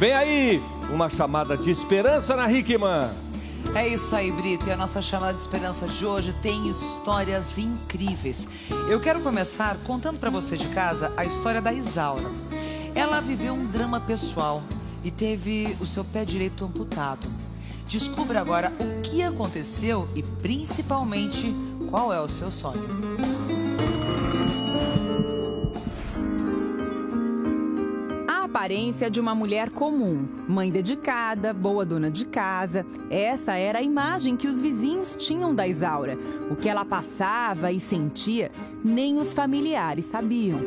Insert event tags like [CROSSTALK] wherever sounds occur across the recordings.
Vem aí, uma chamada de esperança na Hickman. É isso aí, Brito. E a nossa chamada de esperança de hoje tem histórias incríveis. Eu quero começar contando para você de casa a história da Isaura. Ela viveu um drama pessoal e teve o seu pé direito amputado. Descubra agora o que aconteceu e principalmente qual é o seu sonho. Aparência de uma mulher comum, mãe dedicada, boa dona de casa. Essa era a imagem que os vizinhos tinham da Isaura. O que ela passava e sentia, nem os familiares sabiam.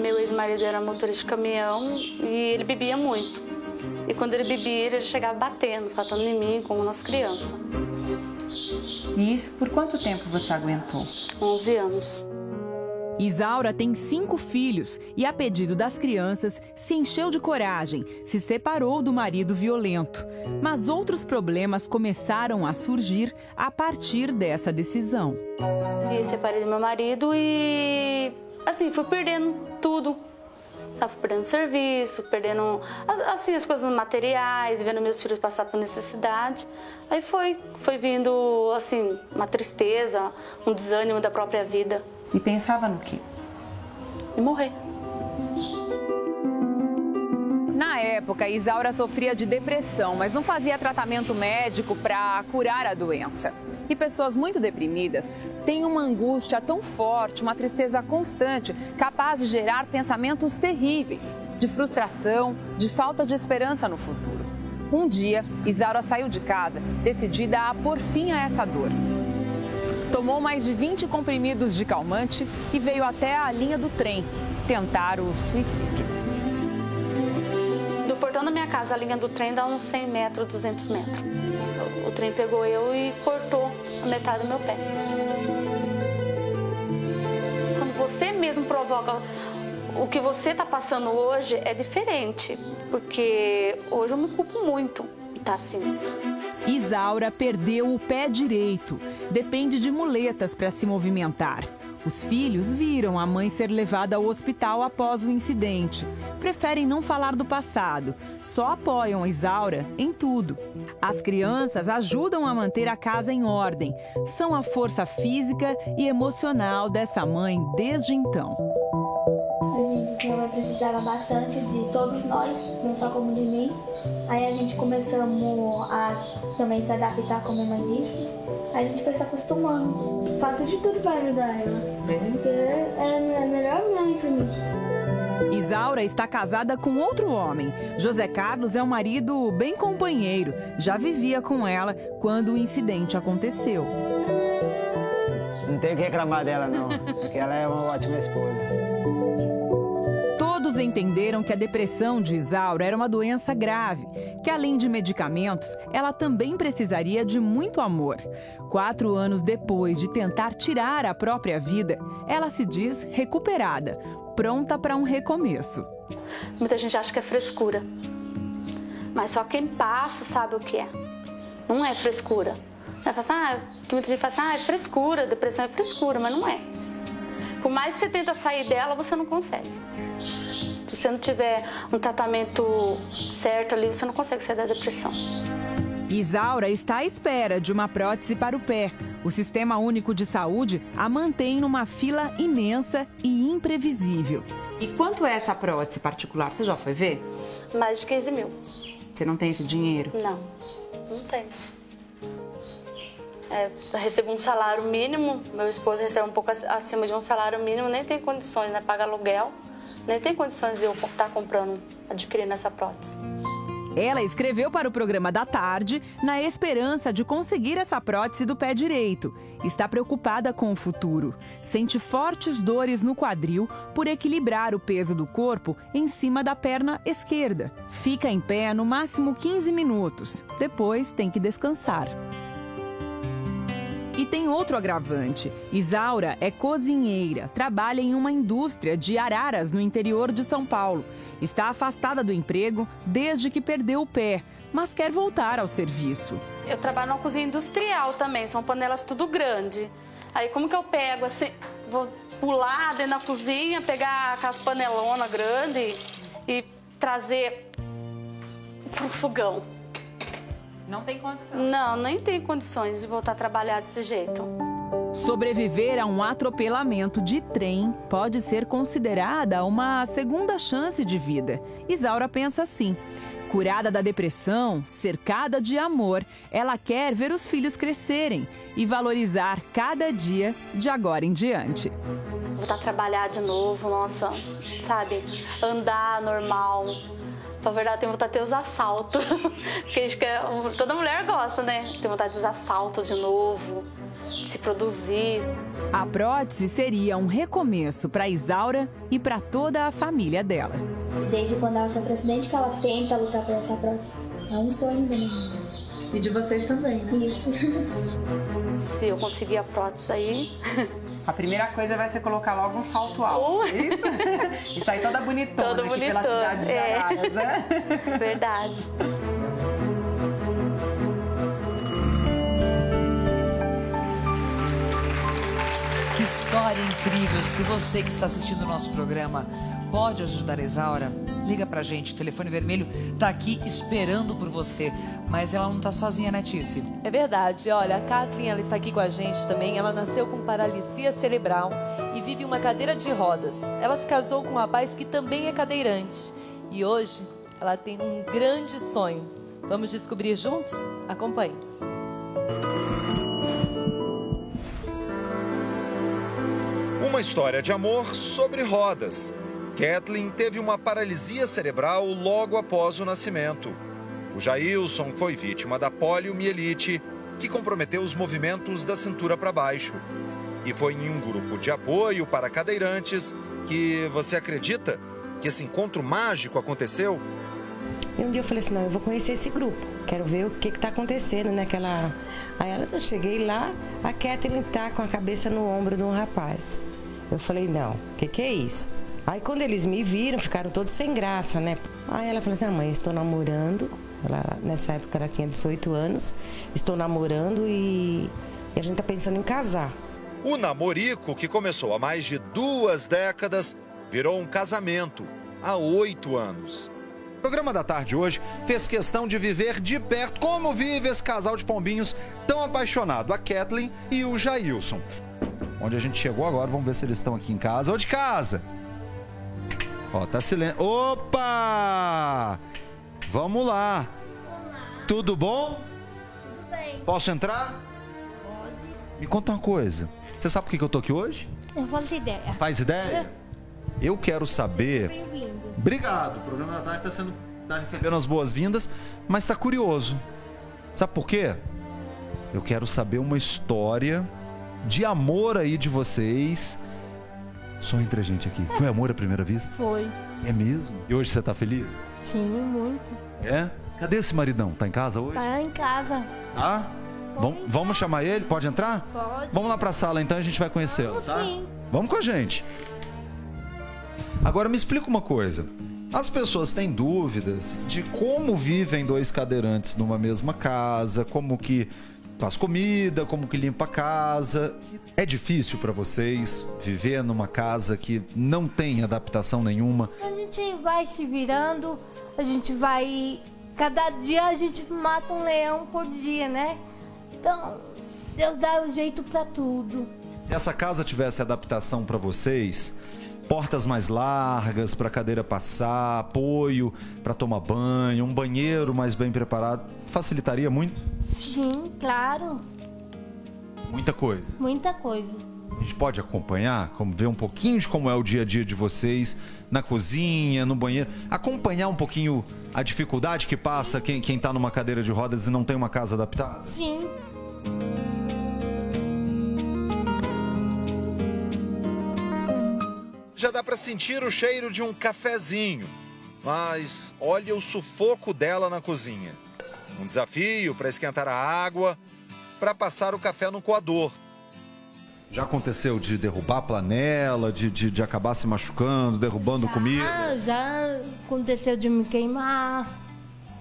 Meu ex-marido era motorista de caminhão e ele bebia muito. E quando ele bebia, ele chegava batendo, saltando em mim, como nas crianças. E isso por quanto tempo você aguentou? 11 anos. Isaura tem cinco filhos e, a pedido das crianças, se encheu de coragem, se separou do marido violento. Mas outros problemas começaram a surgir a partir dessa decisão. E separei do meu marido e, assim, fui perdendo tudo. Tava perdendo serviço, perdendo assim, as coisas materiais, vendo meus filhos passar por necessidade. Aí foi, foi vindo assim, uma tristeza, um desânimo da própria vida. E pensava no quê? E morrer. Na época, Isaura sofria de depressão, mas não fazia tratamento médico para curar a doença. E pessoas muito deprimidas têm uma angústia tão forte, uma tristeza constante, capaz de gerar pensamentos terríveis, de frustração, de falta de esperança no futuro. Um dia, Isaura saiu de casa, decidida a pôr fim a essa dor. Tomou mais de 20 comprimidos de calmante e veio até a linha do trem tentar o suicídio. Do portão da minha casa, a linha do trem dá uns 100 metros, 200 metros. O trem pegou eu e cortou a metade do meu pé. Quando você mesmo provoca o que você está passando hoje é diferente, porque hoje eu me culpo muito de estar assim. Isaura perdeu o pé direito. Depende de muletas para se movimentar. Os filhos viram a mãe ser levada ao hospital após o incidente. Preferem não falar do passado, só apoiam a Isaura em tudo. As crianças ajudam a manter a casa em ordem. São a força física e emocional dessa mãe desde então. Minha mãe precisava bastante de todos nós, não só como de mim. Aí a gente começamos a também se adaptar, como a mãe disse. Aí a gente foi se acostumando. Faço de tudo para ajudar ela. Porque é a melhor mãe para mim. Isaura está casada com outro homem. José Carlos é um marido bem companheiro. Já vivia com ela quando o incidente aconteceu. Não tenho que reclamar dela, não, porque ela é uma ótima esposa. Entenderam que a depressão de Isaura era uma doença grave, que além de medicamentos, ela também precisaria de muito amor. Quatro anos depois de tentar tirar a própria vida, ela se diz recuperada, pronta para um recomeço. Muita gente acha que é frescura, mas só quem passa sabe o que é. Não é frescura. É, assim, ah, muita gente fala assim, ah, é frescura, depressão é frescura, mas não é. Por mais que você tenta sair dela, você não consegue. Se você não tiver um tratamento certo ali, você não consegue sair da depressão. Isaura está à espera de uma prótese para o pé. O Sistema Único de Saúde a mantém numa fila imensa e imprevisível. E quanto é essa prótese particular? Você já foi ver? Mais de 15 mil. Você não tem esse dinheiro? Não, não tenho. É, recebo um salário mínimo, meu esposo recebe um pouco acima de um salário mínimo, nem tem condições, né? Paga aluguel, nem tem condições de eu estar comprando, adquirindo essa prótese. Ela escreveu para o programa da tarde na esperança de conseguir essa prótese do pé direito. Está preocupada com o futuro. Sente fortes dores no quadril por equilibrar o peso do corpo em cima da perna esquerda. Fica em pé no máximo 15 minutos. Depois tem que descansar. E tem outro agravante. Isaura é cozinheira, trabalha em uma indústria de araras no interior de São Paulo. Está afastada do emprego desde que perdeu o pé, mas quer voltar ao serviço. Eu trabalho numa cozinha industrial também, são panelas tudo grande. Aí como que eu pego assim, vou pular dentro da cozinha, pegar aquelas panelonas grandes e trazer pro fogão. Não tem condição. Não, nem tenho condições de voltar a trabalhar desse jeito. Sobreviver a um atropelamento de trem pode ser considerada uma segunda chance de vida. Isaura pensa assim. Curada da depressão, cercada de amor, ela quer ver os filhos crescerem e valorizar cada dia de agora em diante. Voltar a trabalhar de novo, nossa, sabe? Andar normal. Na verdade, tenho vontade de usar salto. [LAUGHS] Porque acho que é toda mulher gosta, né? Tem vontade de usar salto de novo, de se produzir. A prótese seria um recomeço para Isaura e para toda a família dela. Desde quando ela sofreu acidente que ela tenta lutar por essa prótese. É um sonho da minha mãe. E de vocês também, né? Isso. Se eu conseguir a prótese aí, [LAUGHS] A primeira coisa vai ser colocar logo um salto alto. Uh! Isso? [LAUGHS] E sair toda bonitona Toda aqui pela bonitona, cidade de é. Araras, né? [LAUGHS] [LAUGHS] verdade. Que história incrível! Se você que está assistindo o nosso programa pode ajudar a Isaura, liga pra gente. O telefone vermelho tá aqui esperando por você. Mas ela não tá sozinha, né, Tice? É verdade. Olha, a Kathleen ela está aqui com a gente também. Ela nasceu com paralisia cerebral e vive em uma cadeira de rodas. Ela se casou com um rapaz que também é cadeirante. E hoje ela tem um grande sonho. Vamos descobrir juntos? Acompanhe. Uma história de amor sobre rodas. Kathleen teve uma paralisia cerebral logo após o nascimento. O Jailson foi vítima da poliomielite, que comprometeu os movimentos da cintura para baixo. E foi em um grupo de apoio para cadeirantes que você acredita que esse encontro mágico aconteceu? E um dia eu falei assim, não, eu vou conhecer esse grupo. Quero ver o que está acontecendo naquela... Aí ela, eu cheguei lá, a Kathleen tá com a cabeça no ombro de um rapaz. Eu falei, não, o que, que é isso? Aí quando eles me viram, ficaram todos sem graça, né? Aí ela falou assim, ah, mãe, estou namorando. Ela, nessa época ela tinha 18 anos. Estou namorando e, e a gente está pensando em casar. O namorico, que começou há mais de duas décadas, virou um casamento há oito anos. O programa da tarde hoje fez questão de viver de perto como vive esse casal de pombinhos tão apaixonado, a Kathleen e o Jailson. Onde a gente chegou agora, vamos ver se eles estão aqui em casa ou de casa. Ó, tá silêncio. Opa! Vamos lá. Tudo bom? Tudo bem. Posso entrar? Pode. Me conta uma coisa. Você sabe por que eu tô aqui hoje? Eu faço ideia. Faz ideia? [LAUGHS] Eu quero saber. Bem-vindo. Obrigado. O programa da tarde está sendo, tá recebendo as boas-vindas, mas está curioso. Sabe por quê? Eu quero saber uma história de amor aí de vocês. Só entre a gente aqui. Foi amor à primeira vista? Foi. É mesmo? E hoje você tá feliz? Sim, muito. É? Cadê esse maridão? Tá em casa hoje? Tá em casa. Tá? Vam- vamos chamar ele? Pode entrar? Pode. Vamos lá pra sala então, a gente vai conhecê-lo, Vamos tá? sim. Vamos com a gente. Agora me explica uma coisa. As pessoas têm dúvidas de como vivem dois cadeirantes numa mesma casa, como que faz comida, como que limpa a casa. É difícil pra vocês viver numa casa que não tem adaptação nenhuma? A gente vai se virando, a gente vai. Cada dia a gente mata um leão por dia, né? Então, Deus dá o jeito pra tudo. Se essa casa tivesse adaptação pra vocês, portas mais largas para cadeira passar, apoio para tomar banho, um banheiro mais bem preparado, facilitaria muito, Sim, claro, muita coisa. muita coisa. A gente pode acompanhar, como ver um pouquinho de como é o dia a dia de vocês na cozinha, no banheiro, acompanhar um pouquinho a dificuldade que passa quem quem tá numa cadeira de rodas e não tem uma casa adaptada. Sim, Já dá para sentir o cheiro de um cafezinho, mas olha o sufoco dela na cozinha. Um desafio para esquentar a água, para passar o café no coador. Já aconteceu de derrubar a panela, de, de, de acabar se machucando, derrubando comida? ah, já aconteceu de me queimar.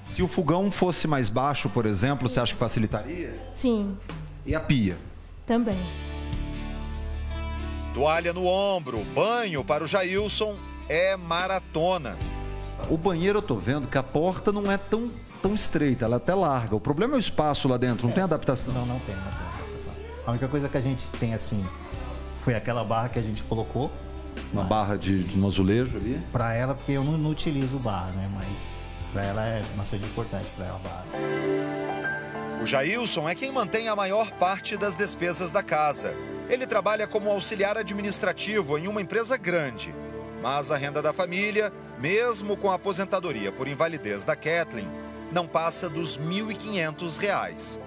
Se o fogão fosse mais baixo, por exemplo, você acha que facilitaria? Sim, E a pia? também. Toalha no ombro, banho para o Jailson é maratona. O banheiro eu tô vendo que a porta não é tão, tão estreita, ela é até larga. O problema é o espaço lá dentro, não é. tem adaptação? Não, não tem, não tem adaptação. A única coisa que a gente tem assim foi aquela barra que a gente colocou. Uma barra de, de um azulejo ali? Para ela, porque eu não, não utilizo barra, né? Mas para ela é bastante importante para ela barra. O Jailson é quem mantém a maior parte das despesas da casa. Ele trabalha como auxiliar administrativo em uma empresa grande. Mas a renda da família, mesmo com a aposentadoria por invalidez da Kathleen, não passa dos R$ 1.500.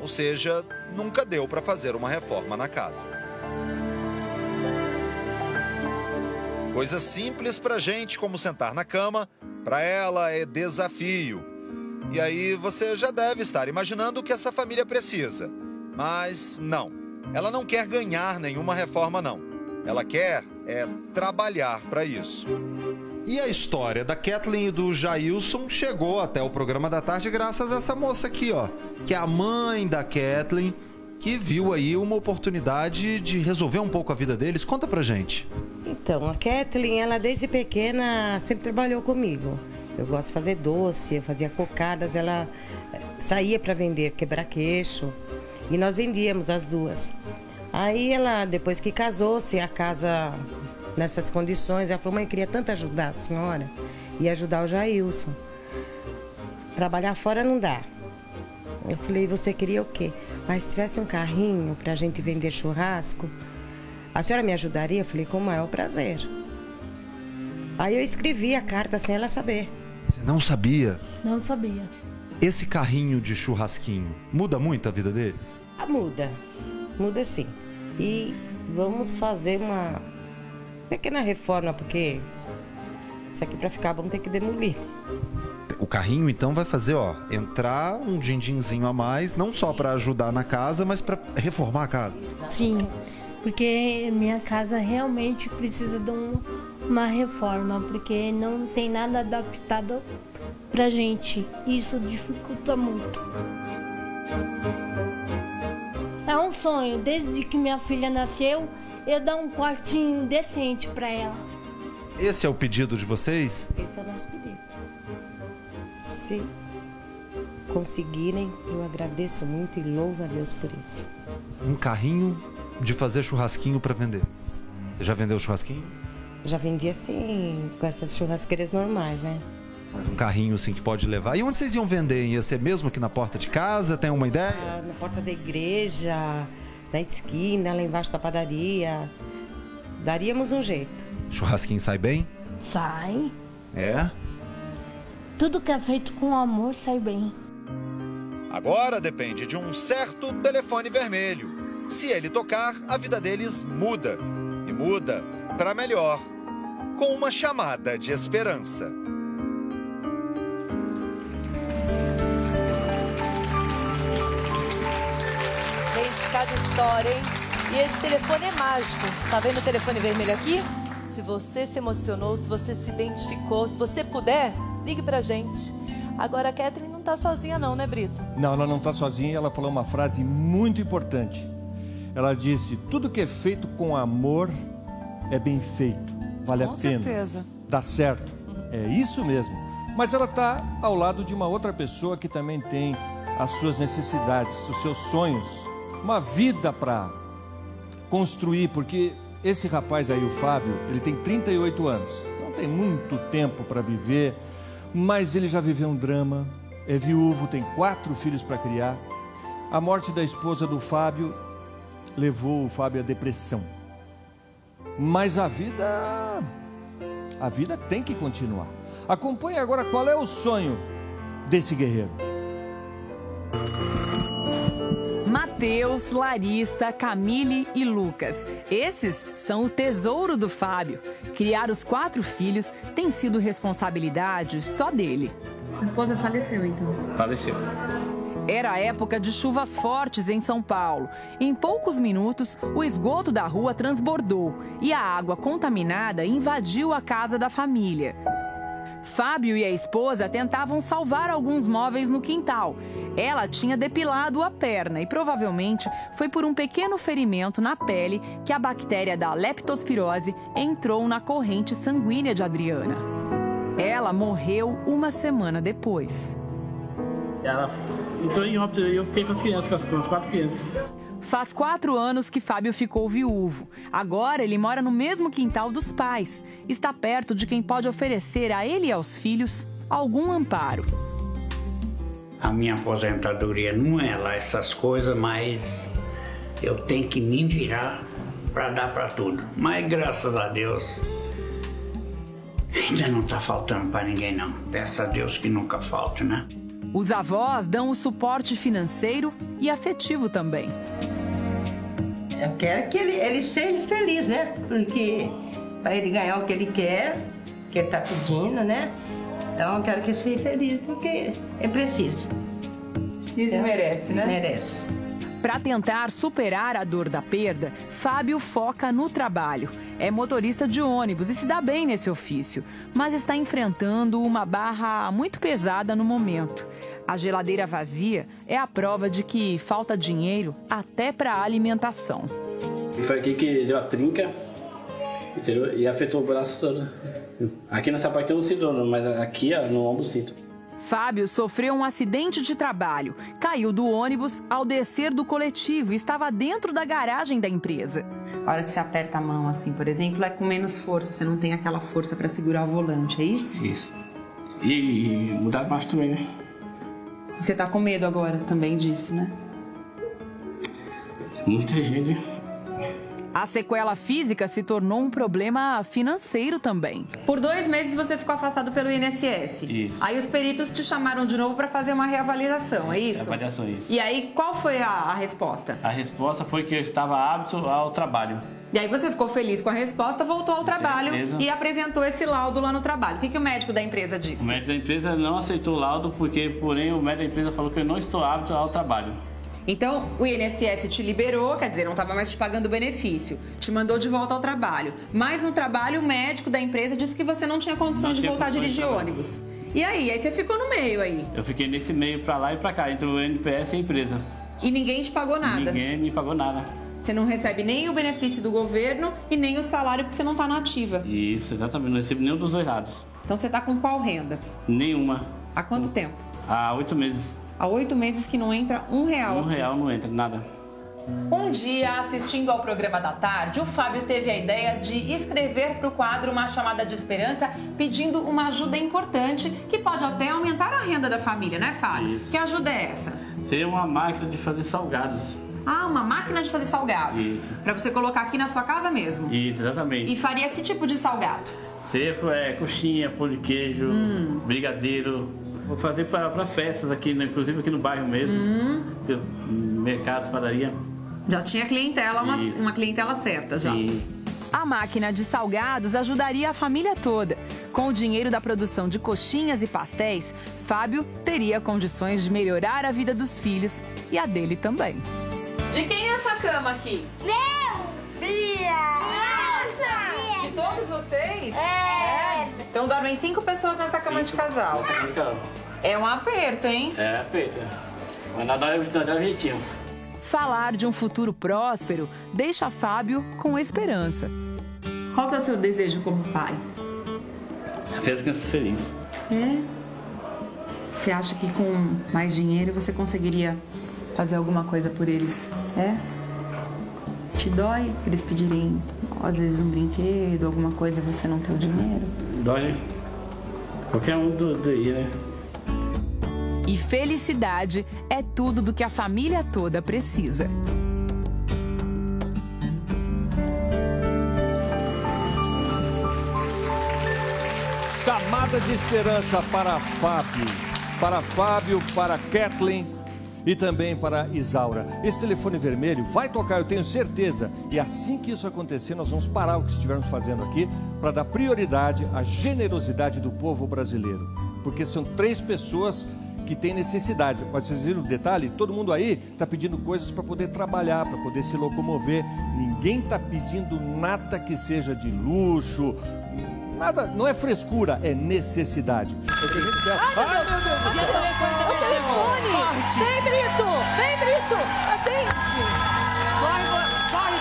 Ou seja, nunca deu para fazer uma reforma na casa. Coisa simples para gente como sentar na cama, para ela é desafio. E aí você já deve estar imaginando o que essa família precisa. Mas não, ela não quer ganhar nenhuma reforma não. Ela quer é trabalhar para isso. E a história da Kathleen e do Jailson chegou até o programa da tarde graças a essa moça aqui, ó, que é a mãe da Kathleen, que viu aí uma oportunidade de resolver um pouco a vida deles. Conta pra gente. Então, a Kathleen, ela desde pequena sempre trabalhou comigo. Eu gosto de fazer doce, eu fazia cocadas, ela saía para vender quebra-queixo e nós vendíamos as duas. Aí ela, depois que casou-se, a casa nessas condições, ela falou, mãe, eu queria tanto ajudar a senhora e ajudar o Jailson. Trabalhar fora não dá. Eu falei, você queria o quê? Mas se tivesse um carrinho para a gente vender churrasco, a senhora me ajudaria? Eu falei, com o maior prazer. Aí eu escrevi a carta sem ela saber. Você não sabia? Não sabia. Esse carrinho de churrasquinho muda muito a vida deles? Ah, muda. Muda sim. E vamos fazer uma pequena reforma, porque isso aqui para ficar vamos ter que demolir. O carrinho então vai fazer, ó, entrar um din-dinzinho a mais, não só para ajudar na casa, mas para reformar a casa. Sim, porque minha casa realmente precisa de um, uma reforma, porque não tem nada adaptado pra gente. Isso dificulta muito. É um sonho, desde que minha filha nasceu, eu dar um quartinho decente para ela. Esse é o pedido de vocês? Esse é o nosso pedido. Se conseguirem, eu agradeço muito e louvo a Deus por isso. Um carrinho de fazer churrasquinho para vender. Você já vendeu churrasquinho? Já vendi assim, com essas churrasqueiras normais, né? Um carrinho assim que pode levar. E onde vocês iam vender? Ia ser mesmo aqui na porta de casa? Tem uma ideia? Ah, na porta da igreja, na esquina, lá embaixo da padaria. Daríamos um jeito. Churrasquinho sai bem? Sai. É? Tudo que é feito com amor sai bem. Agora depende de um certo telefone vermelho. Se ele tocar, a vida deles muda. E muda para melhor. Com uma chamada de esperança. Cada história, hein? E esse telefone é mágico. Tá vendo o telefone vermelho aqui? Se você se emocionou, se você se identificou, se você puder, ligue pra gente. Agora a Catherine não tá sozinha não, né, Brito? Não, ela não tá sozinha. Ela falou uma frase muito importante. Ela disse: tudo que é feito com amor é bem feito, vale Com a pena. certeza. Dá certo. É isso mesmo. Mas ela está ao lado de uma outra pessoa que também tem as suas necessidades, os seus sonhos, uma vida para construir, porque esse rapaz aí, o Fábio, ele tem 38 anos, não tem muito tempo para viver, mas ele já viveu um drama, é viúvo, tem quatro filhos para criar. A morte da esposa do Fábio levou o Fábio à depressão. Mas a vida. A vida tem que continuar. Acompanhe agora qual é o sonho desse guerreiro. Mateus, Larissa, Camille e Lucas. Esses são o tesouro do Fábio. Criar os quatro filhos tem sido responsabilidade só dele. Sua esposa faleceu, então? Faleceu. Era a época de chuvas fortes em São Paulo. Em poucos minutos, o esgoto da rua transbordou e a água contaminada invadiu a casa da família. Fábio e a esposa tentavam salvar alguns móveis no quintal. Ela tinha depilado a perna e provavelmente foi por um pequeno ferimento na pele que a bactéria da leptospirose entrou na corrente sanguínea de Adriana. Ela morreu uma semana depois. Ela entrou em óbito e eu fiquei com as crianças, com as, com as quatro crianças. Faz quatro anos que Fábio ficou viúvo. Agora ele mora no mesmo quintal dos pais. Está perto de quem pode oferecer a ele e aos filhos algum amparo. A minha aposentadoria não é lá essas coisas, mas eu tenho que me virar para dar para tudo. Mas graças a Deus, ainda não está faltando para ninguém não. Peça a Deus que nunca falte, né? Os avós dão o suporte financeiro e afetivo também. Eu quero que ele, ele seja feliz, né? Porque para ele ganhar o que ele quer, que ele está pedindo, né? Então eu quero que ele seja feliz, porque ele precisa. Ele Então, merece, né? Merece. Para tentar superar a dor da perda, Fábio foca no trabalho. É motorista de ônibus e se dá bem nesse ofício, mas está enfrentando uma barra muito pesada no momento. A geladeira vazia é a prova de que falta dinheiro até para alimentação. Foi aqui que deu a trinca entendeu? e afetou o braço todo. Aqui nessa parte eu não sinto mas aqui no ombro sinto. Fábio sofreu um acidente de trabalho. Caiu do ônibus ao descer do coletivo e estava dentro da garagem da empresa. A hora que você aperta a mão, assim, por exemplo, é com menos força. Você não tem aquela força para segurar o volante, é isso? Isso. E, e mudar de marcha também, né? Você tá com medo agora também disso, né? Muita gente. A sequela física se tornou um problema financeiro também. Por dois meses você ficou afastado pelo INSS. Isso. Aí os peritos te chamaram de novo para fazer uma reavaliação, é isso? Avaliação, isso. E aí, qual foi a, a resposta? A resposta foi que eu estava apto ao trabalho. E aí você ficou feliz com a resposta, voltou ao trabalho e apresentou esse laudo lá no trabalho. O que, que o médico da empresa disse? O médico da empresa não aceitou o laudo porque, porém, o médico da empresa falou que eu não estou apto ao trabalho. Então, o INSS te liberou, quer dizer, não estava mais te pagando benefício, te mandou de volta ao trabalho. Mas no trabalho, o médico da empresa disse que você não tinha condições Não de tinha voltar a dirigir ônibus. E aí? Aí você ficou no meio aí. Eu fiquei nesse meio pra lá e pra cá, entre o NPS e a empresa. E ninguém te pagou nada. Ninguém me pagou nada. Você não recebe nem o benefício do governo e nem o salário porque você não está na ativa. Isso, exatamente. Não recebi nenhum dos dois lados. Então você está com qual renda? Nenhuma. Há quanto tempo? Há oito meses. Há oito meses que não entra um real Um aqui. real não entra, nada. Um dia, assistindo ao programa da tarde, o Fábio teve a ideia de escrever para o quadro uma chamada de esperança pedindo uma ajuda importante que pode até aumentar a renda da família, né, Fábio? Isso. Que ajuda é essa? Seria uma máquina de fazer salgados. Ah, uma máquina de fazer salgados. Isso. Para você colocar aqui na sua casa mesmo. Isso, exatamente. E faria que tipo de salgado? Seco é coxinha, pão de queijo, Hum. brigadeiro. Vou fazer para festas aqui, né? inclusive aqui no bairro mesmo. Hum. Mercados, padaria. Já tinha clientela, uma, uma clientela certa já. Sim. A máquina de salgados ajudaria a família toda. Com o dinheiro da produção de coxinhas e pastéis, Fábio teria condições de melhorar a vida dos filhos e a dele também. É essa cama aqui? Meu! Fia! Nossa! De todos vocês? É! Então dormem cinco pessoas nessa cama de casal. É um aperto, hein? É, peito. Mas nada é jeitinho. Falar de um futuro próspero deixa Fábio com esperança. Qual que é o seu desejo como pai? Fez crianças felizes. É? Você acha que com mais dinheiro você conseguiria fazer alguma coisa por eles? É? Te dói eles pedirem, às vezes, um brinquedo, alguma coisa e você não ter o dinheiro? Dói. Qualquer um do, do aí, né? E felicidade é tudo do que a família toda precisa. Chamada de esperança para Fábio, para Fábio, para Kathleen e também para Isaura. Esse telefone vermelho vai tocar, eu tenho certeza. E assim que isso acontecer, nós vamos parar o que estivermos fazendo aqui para dar prioridade à generosidade do povo brasileiro. Porque são três pessoas que têm necessidades. Mas vocês viram o detalhe? Todo mundo aí está pedindo coisas para poder trabalhar, para poder se locomover. Ninguém está pedindo nada que seja de luxo, Nada, não é frescura, é necessidade. É o que a gente quer. Ai, meu Deus céu. O telefone! Vem, Brito! Vem, Brito! Atende! Vai, vai, vai,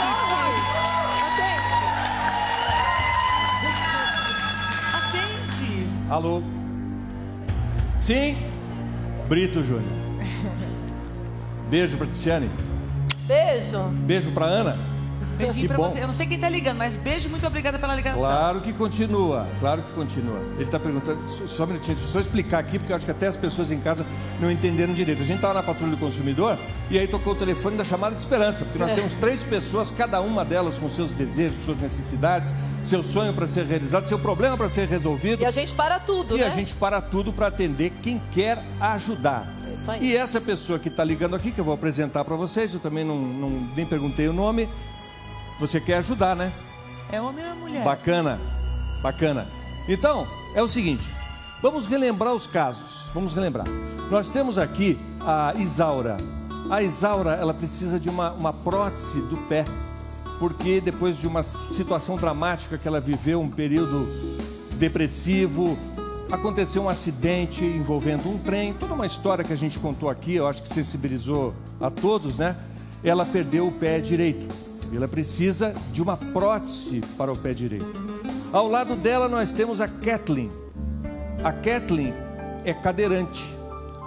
Atende! Atende! Alô? Sim? Brito Júnior. Beijo pra Tiziane. Beijo. Beijo pra Ana. Beijinho Que pra bom. você. Eu não sei quem tá ligando, mas beijo, muito obrigada pela ligação. Claro que continua, claro que continua. Ele está perguntando, só um minutinho, deixa eu só explicar aqui, porque eu acho que até as pessoas em casa não entenderam direito. A gente estava na patrulha do consumidor e aí tocou o telefone da chamada de esperança, porque nós É. temos três pessoas, cada uma delas com seus desejos, suas necessidades, seu sonho para ser realizado, seu problema para ser resolvido. E a gente para tudo, E né? a gente para tudo para atender quem quer ajudar. É isso aí. E essa pessoa que está ligando aqui, que eu vou apresentar para vocês, eu também não, não- nem perguntei o nome. Você quer ajudar, né? É homem ou é mulher? Bacana, bacana. Então, é o seguinte, vamos relembrar os casos. Vamos relembrar. Nós temos aqui a Isaura. A Isaura, ela precisa de uma, uma prótese do pé, porque depois de uma situação dramática que ela viveu, um período depressivo, aconteceu um acidente envolvendo um trem, toda uma história que a gente contou aqui, eu acho que sensibilizou a todos, né? Ela perdeu o pé direito. Ela precisa de uma prótese para o pé direito. Ao lado dela nós temos a Kathleen. A Kathleen é cadeirante,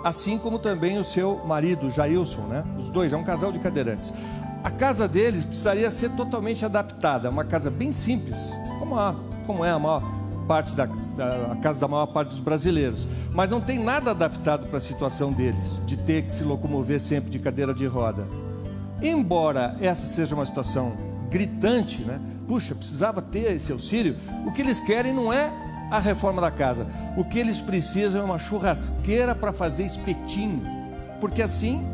assim como também o seu marido, Jailson, né? Os dois, é um casal de cadeirantes. A casa deles precisaria ser totalmente adaptada, uma casa bem simples, como, a, como é a maior parte da, da a casa da maior parte dos brasileiros. Mas não tem nada adaptado para a situação deles, de ter que se locomover sempre de cadeira de roda. Embora essa seja uma situação gritante, né? Puxa, precisava ter esse auxílio. O que eles querem não é a reforma da casa. O que eles precisam é uma churrasqueira para fazer espetinho. Porque assim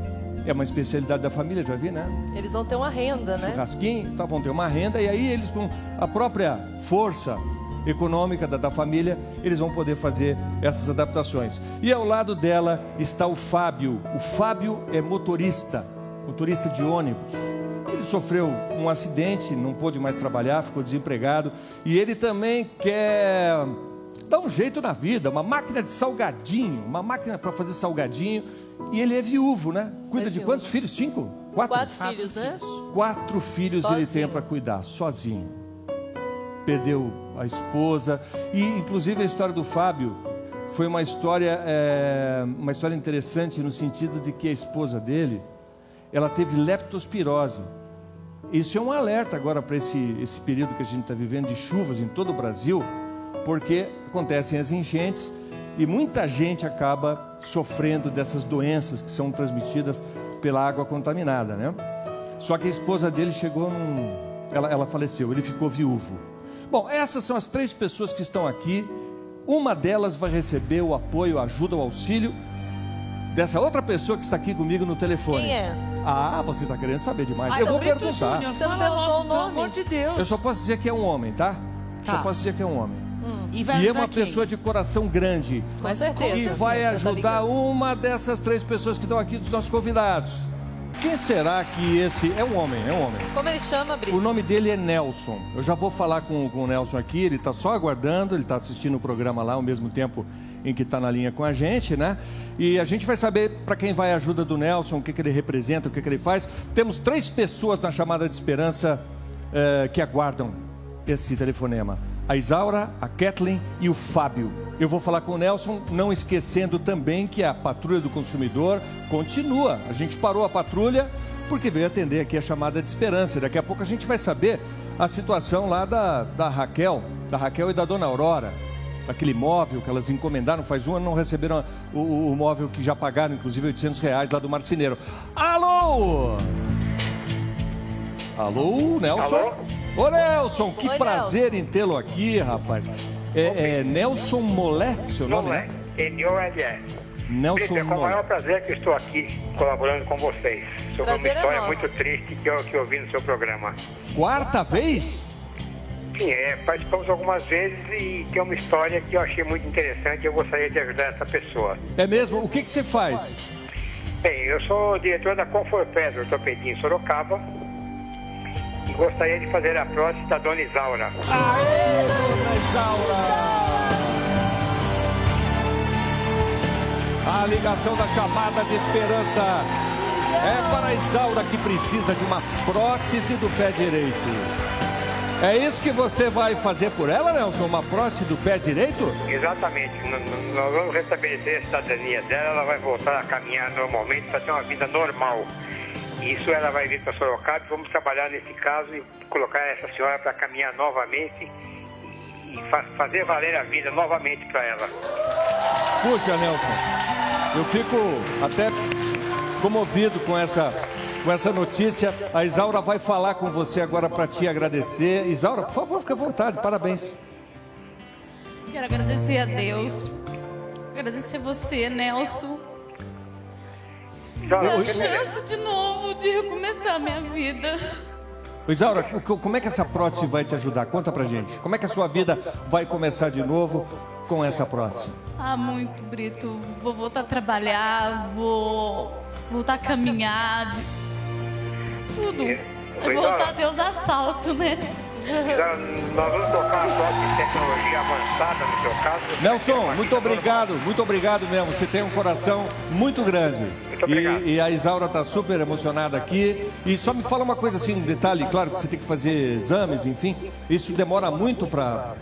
é uma especialidade da família, já vi, né? Eles vão ter uma renda, né? churrasquinho, tá, vão ter uma renda e aí eles com a própria força econômica da, da família, eles vão poder fazer essas adaptações. E ao lado dela está o Fábio. O Fábio é motorista, motorista de ônibus. Ele sofreu um acidente, não pôde mais trabalhar, ficou desempregado e ele também quer dar um jeito na vida, uma máquina de salgadinho, uma máquina para fazer salgadinho. E ele é viúvo, né? Cuida É de viúvo. quantos filhos? Cinco? Quatro? Quatro filhos, né? Quatro filhos ele Sozinho. tem para cuidar, sozinho. Perdeu a esposa. E, inclusive, a história do Fábio foi uma história, é, uma história interessante no sentido de que a esposa dele, ela teve leptospirose. Isso é um alerta agora para esse, esse período que a gente está vivendo de chuvas em todo o Brasil, porque acontecem as enchentes e muita gente acaba sofrendo dessas doenças que são transmitidas pela água contaminada, né? Só que a esposa dele chegou num. Ela, ela faleceu, ele ficou viúvo. Bom, essas são as três pessoas que estão aqui. Uma delas vai receber o apoio, a ajuda, o auxílio dessa outra pessoa que está aqui comigo no telefone. Quem é? Ah, você está querendo saber demais. Ai, Eu vou Brito perguntar. Júnior, Você não perguntou o Pelo nome? amor de Deus. Eu só posso dizer que é um homem, tá? Tá. Só posso dizer que é um homem. E vai E é uma quem? pessoa de coração grande. Com certeza. E vai tá ajudar ligado. uma dessas três pessoas que estão aqui, dos nossos convidados. Quem será que esse. É um homem, é um homem. Como ele chama, Brito? O nome dele é Nelson. Eu já vou falar com, com o Nelson aqui, ele está só aguardando, ele está assistindo o programa lá ao mesmo tempo em que está na linha com a gente, né? E a gente vai saber para quem vai a ajuda do Nelson, o que, que ele representa, o que, que ele faz. Temos três pessoas na chamada de esperança eh, que aguardam esse telefonema: a Isaura, a Kathleen e o Fábio. Eu vou falar com o Nelson, não esquecendo também que a patrulha do consumidor continua. A gente parou a patrulha porque veio atender aqui a chamada de esperança. Daqui a pouco a gente vai saber a situação lá da, da Raquel, da Raquel e da dona Aurora. Aquele móvel que elas encomendaram faz um ano, não receberam o, o- o móvel que já pagaram, inclusive 800 reais lá do marceneiro. Alô! Alô, Nelson? Alô? Ô, Nelson, que Oi, prazer em tê-lo aqui, rapaz. É, é Nelson Molé, seu nome, né? N-O-L-E. Nelson Brito, é com o Molé. maior prazer que estou aqui colaborando com vocês. Sobre uma Prazer é história nosso. muito triste que eu, que eu vi no seu programa. Quarta vez? Sim, é, participamos algumas vezes e tem uma história que eu achei muito interessante e eu gostaria de ajudar essa pessoa. É mesmo? O que, que você faz? Bem, eu sou diretor da Conforpes Ortopedia em Sorocaba e gostaria de fazer a prótese da Dona Isaura. Aê, dona Isaura! A ligação da chamada de esperança é para a Isaura que precisa de uma prótese do pé direito. É isso que você vai fazer por ela, Nelson? Uma prótese do pé direito? Exatamente. Nós vamos restabelecer a cidadania dela, ela vai voltar a caminhar normalmente para ter uma vida normal. Isso ela vai vir para Sorocaba e vamos trabalhar nesse caso e colocar essa senhora para caminhar novamente e fa- fazer valer a vida novamente para ela. Puxa, Nelson, eu fico até comovido com essa, com essa notícia. A Isaura vai falar com você agora para te agradecer. Isaura, por favor, fique à vontade, parabéns. Quero agradecer a Deus. Agradecer você, Nelson. Merece. chance de novo de recomeçar a minha vida. Isaura, co- como é que essa prótese vai te ajudar? Conta pra gente. Como é que a sua vida vai começar de novo com essa prótese? Ah, muito, Brito. Vou voltar a trabalhar, vou voltar a caminhar. Tudo. Vai voltar a ter os assaltos, né? Nós vamos tocar uma de tecnologia avançada no seu caso. Nelson, muito obrigado, muito obrigado mesmo. Você tem um coração muito grande. E, e a Isaura está super emocionada aqui. E só me fala uma coisa assim, um detalhe, claro que você tem que fazer exames, enfim. Isso demora muito para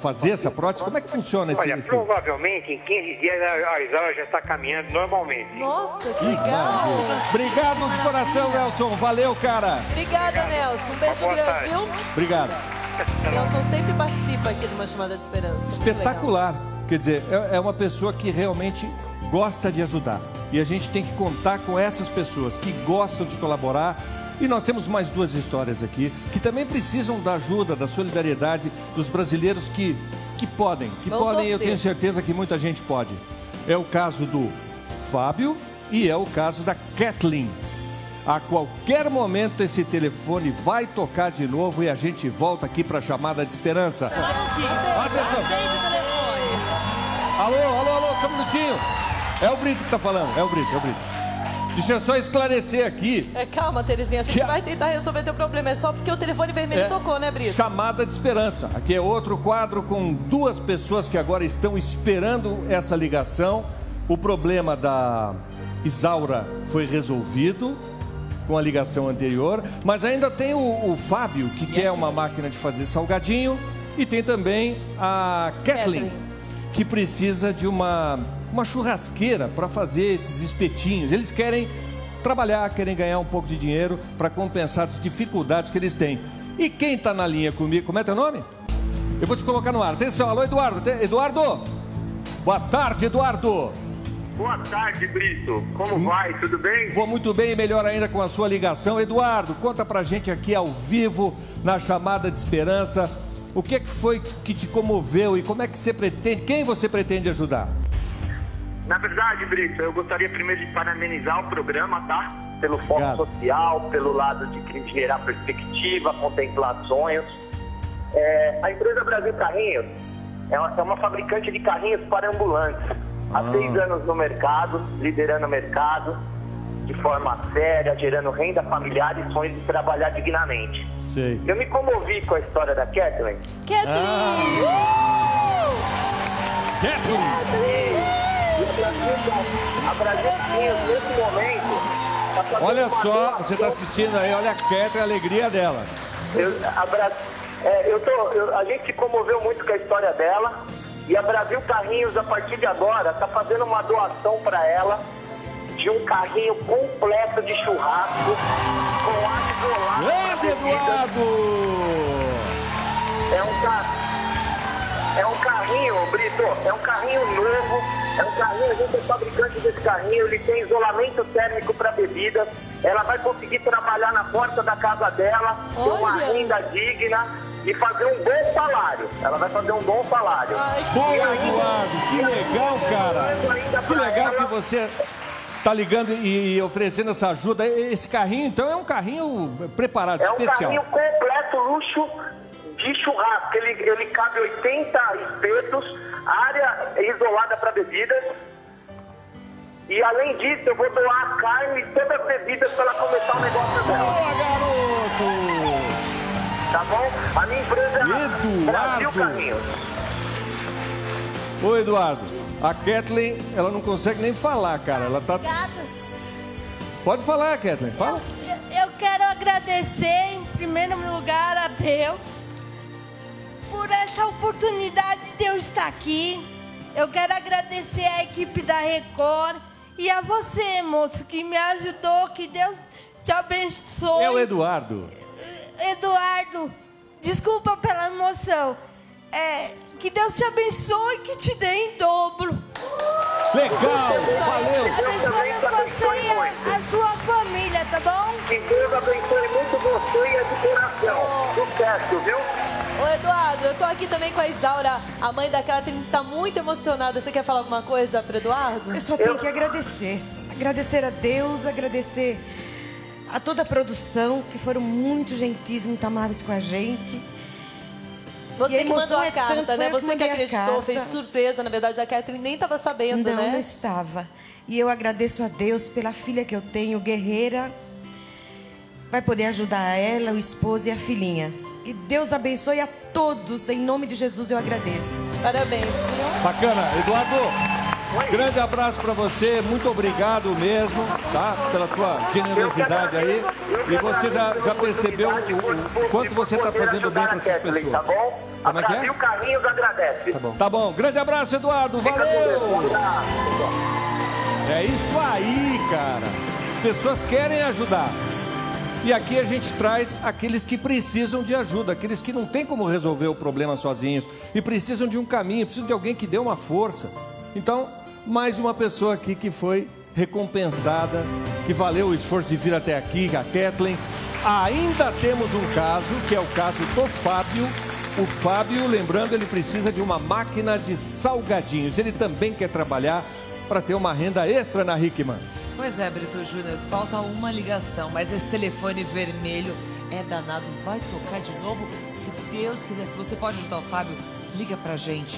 fazer essa prótese. Como é que funciona esse. Olha, esse... provavelmente em 15 dias a Isaura já está caminhando normalmente. Nossa, que Maravilha. Obrigado de coração, Nelson. Valeu, cara. Obrigada, Nelson. Um beijo grande, tarde. viu? Obrigado. [LAUGHS] Nelson sempre participa aqui de uma chamada de esperança. Muito legal. Espetacular. Quer dizer, é é uma pessoa que realmente gosta de ajudar. E a gente tem que contar com essas pessoas que gostam de colaborar. E nós temos mais duas histórias aqui que também precisam da ajuda, da solidariedade dos brasileiros que, que podem. Que Vão podem, eu torcer. tenho certeza que muita gente pode. É o caso do Fábio e é o caso da Kathleen. A qualquer momento esse telefone vai tocar de novo e a gente volta aqui para a chamada de esperança. Atenção. Alô, alô, alô, só um minutinho. É o Brito que tá falando, é o Brito, é o Brito. Deixa eu só esclarecer aqui. É, calma, Terezinha, a gente Que vai tentar resolver teu problema. É só porque o telefone vermelho É, tocou, né, Brito? Chamada de esperança. Aqui é outro quadro com duas pessoas que agora estão esperando essa ligação. O problema da Isaura foi resolvido com a ligação anterior, mas ainda tem o, o Fábio, que quer uma máquina de fazer salgadinho, e tem também a Kathleen, que precisa de uma, uma churrasqueira para fazer esses espetinhos. Eles querem trabalhar, querem ganhar um pouco de dinheiro para compensar as dificuldades que eles têm. E quem está na linha comigo, como é teu nome? Eu vou te colocar no ar. Atenção, alô Eduardo. Eduardo! Boa tarde, Eduardo! Boa tarde, Brito. Como vai? Tudo bem? Vou muito bem e melhor ainda com a sua ligação. Eduardo, conta pra gente aqui ao vivo, na chamada de esperança, o que é que foi que te comoveu e como é que você pretende, quem você pretende ajudar? Na verdade, Brito, eu gostaria primeiro de parabenizar o programa, tá? Pelo foco social, pelo lado de gerar perspectiva, contemplar sonhos. É, a empresa Brasil Carrinhos é uma, é uma fabricante de carrinhos para ambulantes. Há Ah. seis anos no mercado, liderando o mercado de forma séria, gerando renda familiar e sonhos de trabalhar dignamente. Sei. Eu me comovi com a história da Kathleen. A Brasil Carrinhos, nesse momento, tá Olha só, você está assistindo aí, olha a Ketra e a alegria dela. Eu, a, Bra- é, eu tô, eu- a gente se comoveu muito com a história dela e a Brasil Carrinhos, a partir de agora, está fazendo uma doação para ela de um carrinho completo de churrasco com ar isolado. Grande Eduardo! É um, ca... é um carrinho, Brito, é um carrinho novo, é um carrinho, a gente é fabricante desse carrinho, ele tem isolamento térmico para bebidas, ela vai conseguir trabalhar na porta da casa dela, ter uma renda digna e fazer um bom salário. Ela vai fazer um bom salário. Pô, E ainda- Eduardo, que legal, cara! Que legal que você tá ligando e, oferecendo essa ajuda. Esse carrinho, então, é um carrinho preparado, É um especial. carrinho completo, luxo de churrasco. Ele, ele cabe 80 espetos, área isolada para bebidas. E além disso, eu vou doar a carne e todas as bebidas para ela começar o negócio dela. Boa, garoto! Tá bom? A minha empresa é Brasil Carrinhos. Ô, Eduardo, a Kathleen, ela não consegue nem falar, cara. Ela tá. Pode falar, Kathleen, fala. Eu quero agradecer em primeiro lugar, a Deus por essa oportunidade de eu estar aqui. Eu quero agradecer à equipe da Record e a você, moço, que me ajudou. Que Deus te abençoe. É o Eduardo. Eduardo, desculpa pela emoção. É, que Deus te abençoe e que te dê em dobro. Legal, valeu. Abençoe você e a, a sua família, tá bom? Que Deus abençoe muito você e a de coração. Sucesso, viu? Ô Eduardo, eu tô aqui também com a Isaura, a mãe da Catherine tá muito emocionada. Você quer falar alguma coisa pro Eduardo? Eu só tenho que agradecer. Agradecer a Deus, agradecer a toda a produção, que foram muito gentis, muito amáveis com a gente. Você que mandou a é carta, tanto, né? eu que Você que acreditou, fez surpresa. Na verdade, a Catherine nem tava sabendo, não, né? não estava. E eu agradeço a Deus pela filha que eu tenho, guerreira. Vai poder ajudar ela, o esposo e a filhinha. Que Deus abençoe a todos. Em nome de Jesus eu agradeço. Parabéns, viu? Bacana. Eduardo, grande abraço para você. Muito obrigado mesmo, tá? Pela tua generosidade aí. E você já, já percebeu o, o quanto você está fazendo bem para essas pessoas. Tá bom? Como é que é? Brasil Carrinhos agradece. Tá bom. Tá bom. Grande abraço, Eduardo. Valeu. É isso aí, cara. As pessoas querem ajudar. E aqui a gente traz aqueles que precisam de ajuda, aqueles que não têm como resolver o problema sozinhos e precisam de um caminho, precisam de alguém que dê uma força. Então, mais uma pessoa aqui que foi recompensada, que valeu o esforço de vir até aqui, a Kathleen. Ainda temos um caso, que é o caso do Fábio. O Fábio, lembrando, ele precisa de uma máquina de salgadinhos. Ele também quer trabalhar para ter uma renda extra na Hickman. Pois é, Brito Júnior, falta uma ligação, mas esse telefone vermelho é danado, vai tocar de novo. Se Deus quiser, se você pode ajudar o Fábio, liga pra gente.